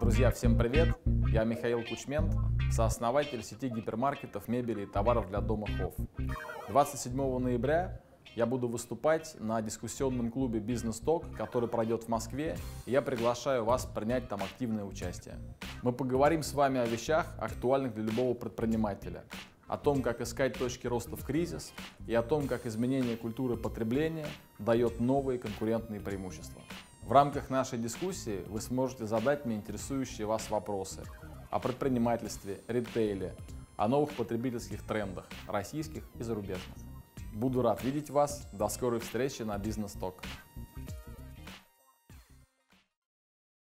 Друзья, всем привет! Я Михаил Кучмент, сооснователь сети гипермаркетов, мебели и товаров для дома Хофф. 27 ноября я буду выступать на дискуссионном клубе «Бизнес Ток», который пройдет в Москве, и я приглашаю вас принять там активное участие. Мы поговорим с вами о вещах, актуальных для любого предпринимателя, о том, как искать точки роста в кризис и о том, как изменение культуры потребления дает новые конкурентные преимущества. В рамках нашей дискуссии вы сможете задать мне интересующие вас вопросы о предпринимательстве, ритейле, о новых потребительских трендах, российских и зарубежных. Буду рад видеть вас. До скорой встречи на Бизнес Ток.